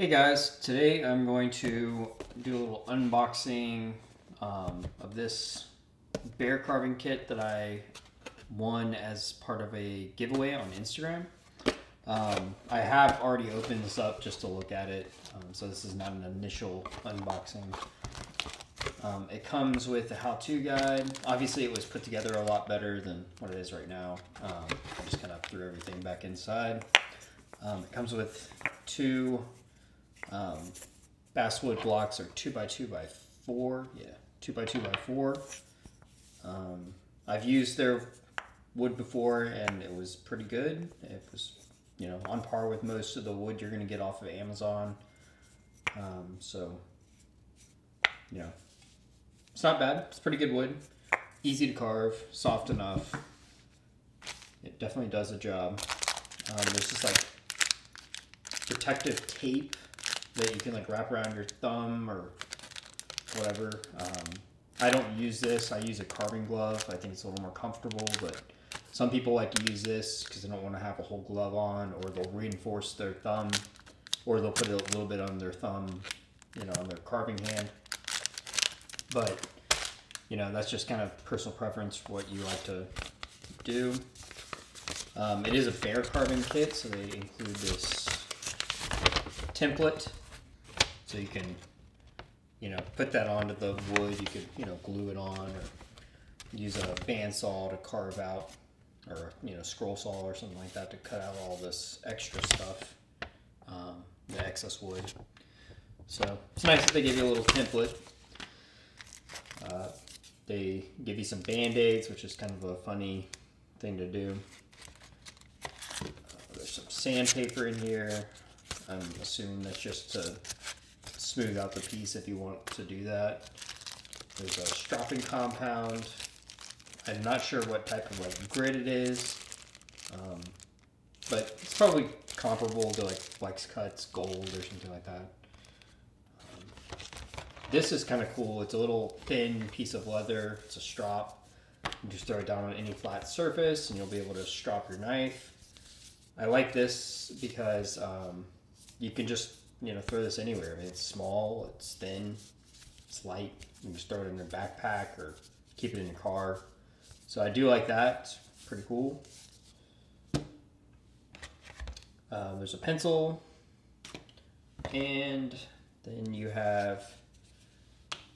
Hey guys, today I'm going to do a little unboxing um, of this bear carving kit that I won as part of a giveaway on Instagram. Um, I have already opened this up just to look at it, um, so this is not an initial unboxing. Um, it comes with a how-to guide. Obviously it was put together a lot better than what it is right now. Um, I just kind of threw everything back inside. Um, it comes with two um, basswood blocks are two by two by four. Yeah, two by two by four. Um, I've used their wood before and it was pretty good. It was, you know, on par with most of the wood you're going to get off of Amazon. Um, so, you know, it's not bad. It's pretty good wood. Easy to carve, soft enough. It definitely does the job. Um, there's just like protective tape that you can like wrap around your thumb or whatever. Um, I don't use this. I use a carving glove. I think it's a little more comfortable, but some people like to use this because they don't want to have a whole glove on, or they'll reinforce their thumb, or they'll put a little bit on their thumb, you know, on their carving hand. But you know, that's just kind of personal preference what you like to do. Um, it is a bear carving kit, so they include this template so you can, you know, put that onto the wood. You could, you know, glue it on or use a bandsaw to carve out or, you know, scroll saw or something like that to cut out all this extra stuff, um, the excess wood. So it's nice that they give you a little template. Uh, they give you some band-aids, which is kind of a funny thing to do. Uh, there's some sandpaper in here. I'm assuming that's just to smooth out the piece if you want to do that. There's a stropping compound. I'm not sure what type of like grit it is, um, but it's probably comparable to like Flexcut's Gold or something like that. Um, this is kind of cool. It's a little thin piece of leather. It's a strop. You just throw it down on any flat surface and you'll be able to strop your knife. I like this because um, you can just you know, throw this anywhere. I mean, it's small, it's thin, it's light. You can just throw it in your backpack or keep it in your car. So I do like that. It's pretty cool. Uh, there's a pencil, and then you have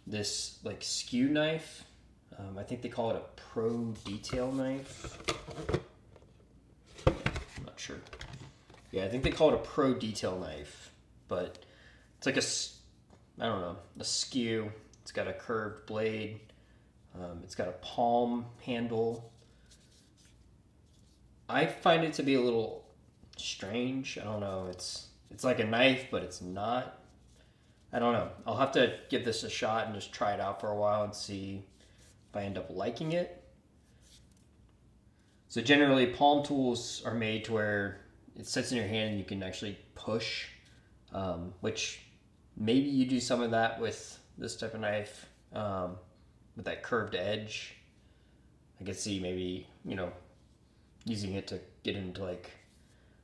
this like skew knife. Um, I think they call it a pro detail knife. I'm not sure. Yeah, I think they call it a pro detail knife but it's like a, I don't know, a skew. It's got a curved blade. Um, it's got a palm handle. I find it to be a little strange. I don't know. It's it's like a knife, but it's not. I don't know. I'll have to give this a shot and just try it out for a while and see if I end up liking it. So generally, palm tools are made to where it sits in your hand and you can actually push um, which maybe you do some of that with this type of knife um, with that curved edge. I could see maybe, you know, using it to get into like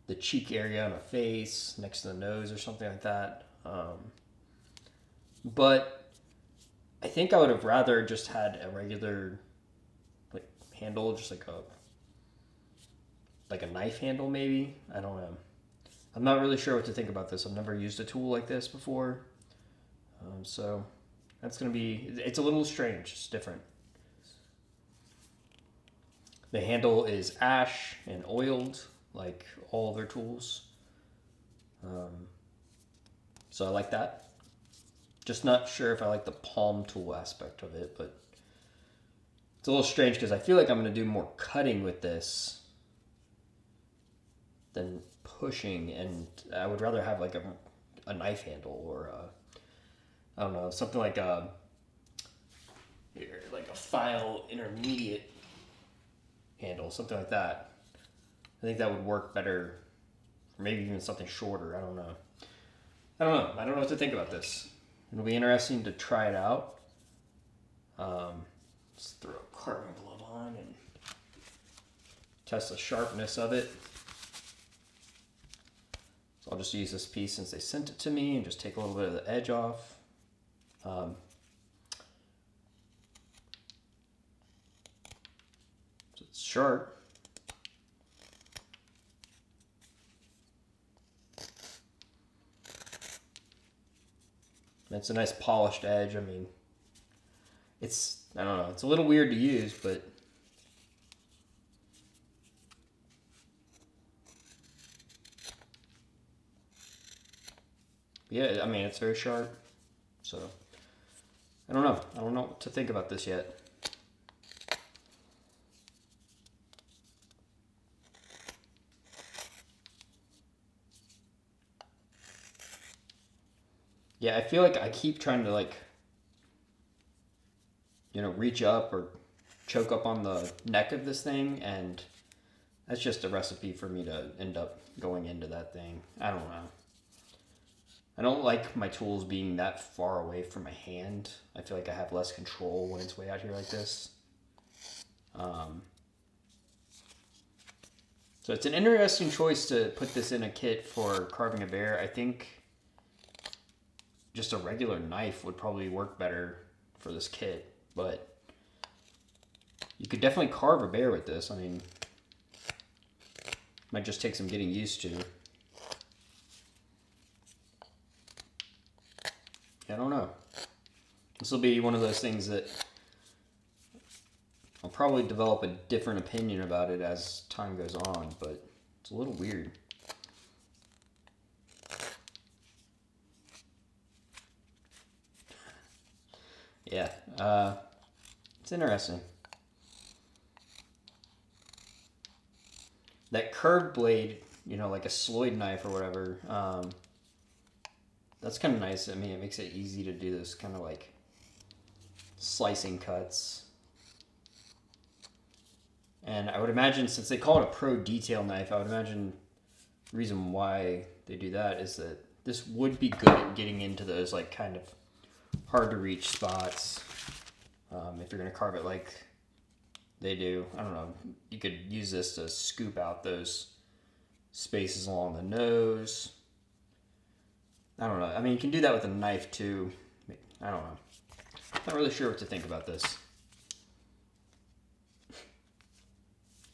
the cheek area on a face, next to the nose or something like that. Um, but I think I would have rather just had a regular like handle, just like a like a knife handle maybe. I don't know. I'm not really sure what to think about this. I've never used a tool like this before. Um, so that's going to be, it's a little strange. It's different. The handle is ash and oiled like all their tools. Um, so I like that. Just not sure if I like the palm tool aspect of it, but it's a little strange because I feel like I'm going to do more cutting with this than pushing, and I would rather have like a, a knife handle or I don't know something like a here, like a file intermediate handle, something like that. I think that would work better, maybe even something shorter. I don't know. I don't know. I don't know what to think about this. It'll be interesting to try it out. Um, let's throw a carbon glove on and test the sharpness of it. So I'll just use this piece since they sent it to me and just take a little bit of the edge off. Um, so it's sharp. It's a nice polished edge. I mean, it's, I don't know, it's a little weird to use, but yeah, I mean, it's very sharp. So, I don't know. I don't know what to think about this yet. Yeah, I feel like I keep trying to like you know, reach up or choke up on the neck of this thing and that's just a recipe for me to end up going into that thing. I don't know. I don't like my tools being that far away from my hand. I feel like I have less control when it's way out here like this. Um, so it's an interesting choice to put this in a kit for carving a bear. I think just a regular knife would probably work better for this kit, but you could definitely carve a bear with this. I mean, might just take some getting used to. I don't know. This will be one of those things that I'll probably develop a different opinion about it as time goes on, but it's a little weird. Yeah, uh, it's interesting. That curved blade, you know, like a Sloyd knife or whatever, um, that's kind of nice. I mean, it makes it easy to do this kind of like slicing cuts. And I would imagine, since they call it a pro detail knife, I would imagine reason why they do that is that this would be good at getting into those like kind of hard to reach spots. Um, if you're to carve it like they do, I don't know, you could use this to scoop out those spaces along the nose. I don't know. I mean, you can do that with a knife too. I don't know. Not really sure what to think about this.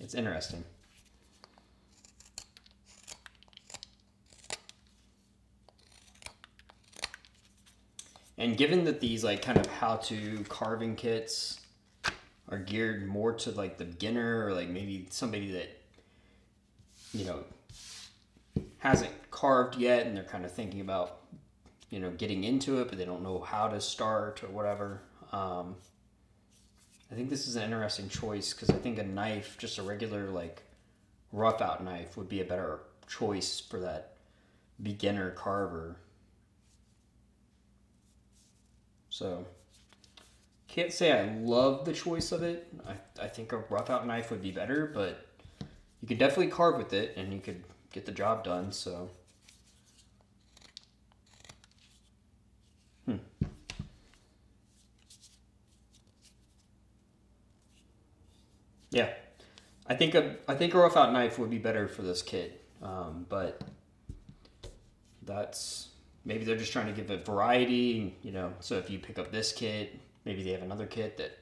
It's interesting. And given that these like kind of how-to carving kits are geared more to like the beginner or like maybe somebody that you know hasn't carved yet and they're kind of thinking about you know getting into it but they don't know how to start or whatever. Um, i think this is an interesting choice because i think a knife just a regular like rough out knife would be a better choice for that beginner carver. So can't say i love the choice of it. I, I think a rough out knife would be better but you could definitely carve with it and you could get the job done. So, Yeah, I think a I think a rough out knife would be better for this kit, um, but that's maybe they're just trying to give it variety. You know, so if you pick up this kit, maybe they have another kit that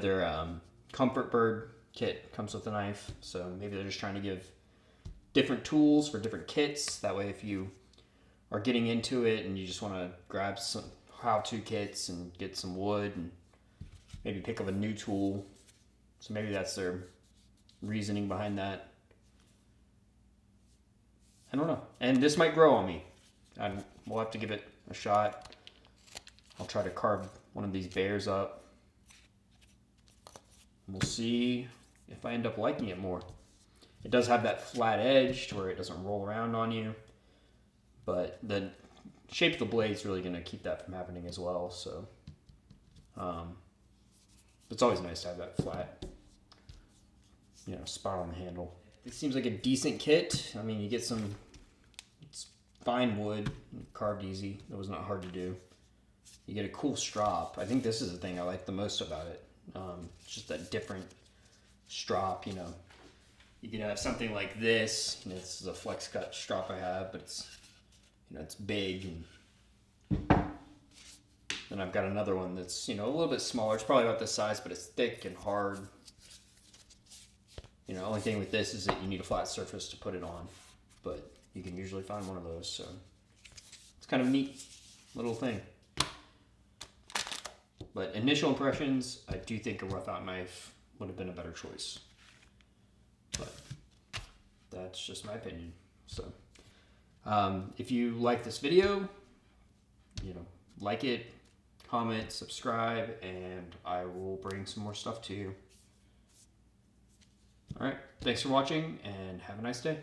their um, Comfort Bird kit comes with a knife, so maybe they're just trying to give different tools for different kits. That way, if you are getting into it and you just want to grab some how-to kits and get some wood and maybe pick up a new tool. So maybe that's their reasoning behind that. I don't know. And this might grow on me. i we'll have to give it a shot. I'll try to carve one of these bears up. We'll see if I end up liking it more. It does have that flat edge to where it doesn't roll around on you, but the shape of the blade is really going to keep that from happening as well. So um, it's always nice to have that flat, you know, spot on the handle. This seems like a decent kit. I mean, you get some it's fine wood, carved easy. That was not hard to do. You get a cool strop. I think this is the thing I like the most about it. Um, just that different strop, you know, you can have something like this. this is a Flexcut strop I have, but it's you know, it's big and then I've got another one that's, you know, a little bit smaller. It's probably about this size, but it's thick and hard. You know, only thing with this is that you need a flat surface to put it on, but you can usually find one of those, so it's kind of neat little thing. But initial impressions, I do think a rough out knife would have been a better choice. But that's just my opinion. So, um, if you like this video, you know, like it, comment, subscribe, and I will bring some more stuff to you. All right, thanks for watching, and have a nice day.